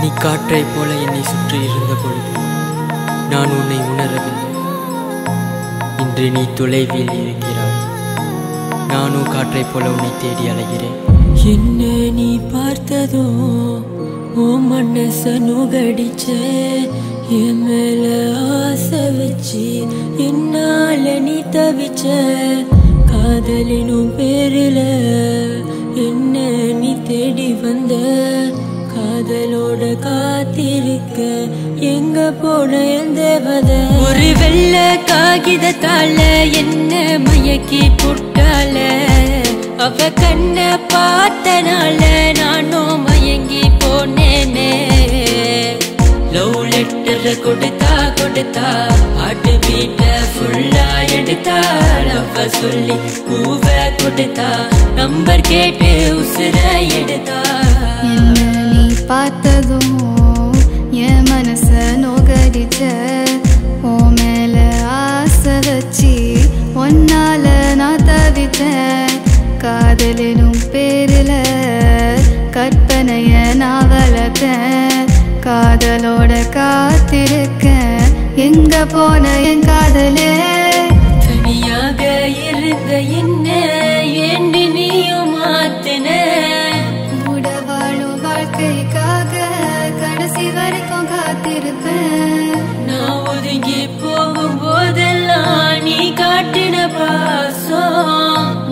நீ காற்றைப் போல என்னை சுற்றி இருந்த பொழுது நான் உன்னை உணரவில்லை. இன்று நீ தொலைவில் இருக்கிறாய். நானும் காற்றைப் போல உன்னை தேடி அலைகிறேன். என்ன நீ பார்த்ததோ ஓ மனச நுகடிச்ச என் மேல ஆசை வச்சு என்னால நீ தவிச்ச காதலினும் பேரில காத்திருக்க எங்க போன தேவத? ஒரு வெள்ள காகிதத்தால என்ன மயக்கி புட்டால அவ கண்ண பார்த்தனால நானும் மயங்கி போனேனே. லவ் லெட்டர் கொடுத்தா கொடுத்தா ஆட்டு வீட்ட ஃபுல்லா எடுத்தா. லவ் சொல்லி கூவ கொடுத்தா நம்பர் கேட்டு உசுர எடுத்தா. என்ன நீ பார்த்ததும் வச்சு ஒன்னால நான் தவிச்சேன் காதலினும் பேரில கற்பனைய நான் வளர்த்தேன். காதலோட காத்திருக்கேன். எங்க போன என் காதலே? தனியாக இருந்த என்ன ஏண்டி நீயும் மாத்தின? கூட வாழும் வாழ்க்கைக்காக கடைசி வரைக்கும் காத்திருப்பேன். நான் ஒதுங்கி போகும் song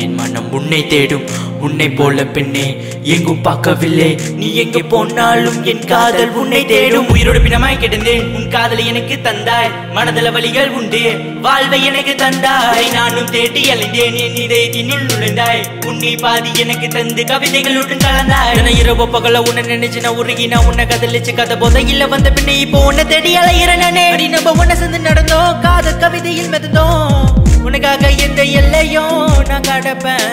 என் மனம் உன்னை தேடும். உன்னை போல பெண்ணே எங்கும் பார்க்கவில்லை. நீ எங்கே போனாலும் என் காதல் உன்னை தேடும். உயிரோடு பிணமாய் கிடந்தேன். உன் காதலை எனக்கு தந்தாய். மனதள வழிகள் உண்டு. வாழ்வை எனக்கு தந்தாய். நானும் தேடி அலைந்தேன். என் இதயத்தினுள் நுழைந்தாய். உன்னை பாதி எனக்கு தந்து கவிதைகளுடன் கலந்தாய். என இரவு பகல உன்னை நினைச்சு நான் உருகி நான் உன்னை கதலிச்சு கதை போத இல்ல வந்த பின்ன இப்போ உன்னை தேடி அலைகிறேன் நானே. நம்ம உன்னை சேர்ந்து நடந்தோம். காதல் கவிதையில் மிதந்தோம். உனக்காக எந்த எல்லையும் நான் கடப்பேன்.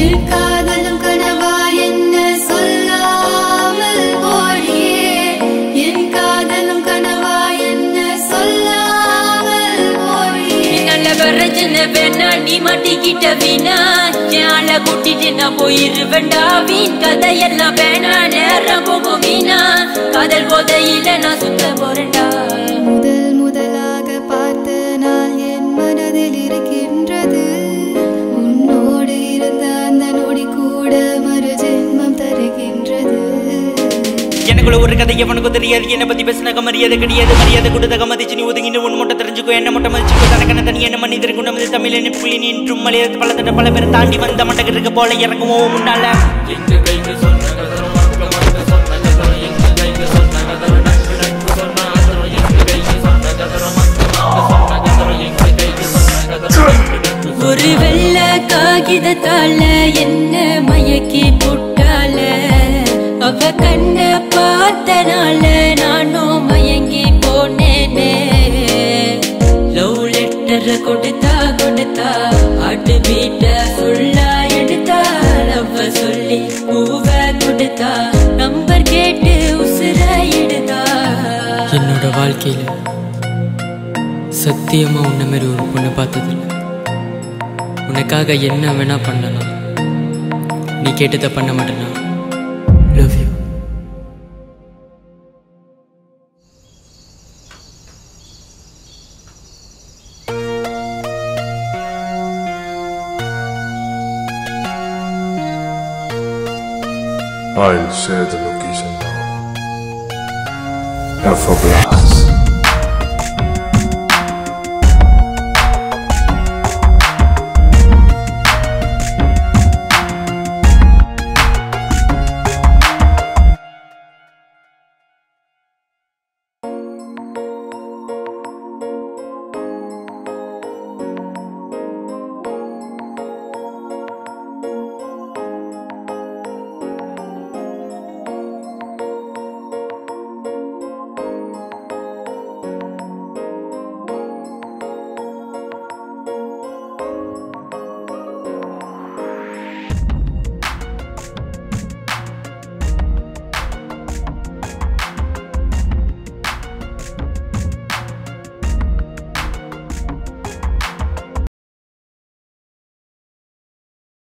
என் காதலும் கனவா என்ன சொல்லாமல் போடியே என் காதலும் கனவா என்ன சொல்லாமல் போடியே நல்ல வரஜன வேணா நீ மாட்டிக்கிட்ட வீணா. யாழ கூட்டிட்டு நான் போயிருவேண்டா வீண் கதையெல்லாம் வேணா நேரம் போகும் வீணா. காதல் போதையில நான் சுத்த போறேன்டா எனக்குள்ள ஒரு கதை எவனுக்கும் தெரியாது. என்ன பத்தி பேசினாக்க மரியாதை கிடையாது. மரியாதை கொடுத்த மதிச்சு நீ ஒதுங்கின்னு உன் மட்டும் தெரிஞ்சுக்கோ. என்ன மட்டும் மதிச்சுக்கோ தனக்கான தனி என்ன மனிதர் கொண்டு வந்து தமிழ் என்ன புள்ளி நின்றும். மலையாளத்து பல தட்ட பல பேர் தாண்டி வந்த மட்டக்கு இருக்க போல இறங்குமோ முன்னால. ஒரு வெள்ள காகிதத்தால என்ன மயக்கி போட்டால. அவ கண்ண பார்த்தனால நானும் மயங்கி போனேனே. லவ் லெட்டர் கொடுத்தா கொடுத்தா ஆட்டு வீட்ட ஃபுல்லா எடுத்தா லவ்வ சொல்லி பூவ கொடுத்தா நம்பர் கேட்டு உசுர எடுத்தா. என்னோட வாழ்க்கையில சத்தியமா உன்ன மாதிரி ஒரு பொண்ணு பார்த்ததில்லை. உனக்காக என்ன வேணா பண்ணலாம். நீ கேட்டதை பண்ண மாட்டேனா? Love you I'll share the location now. Have a blast.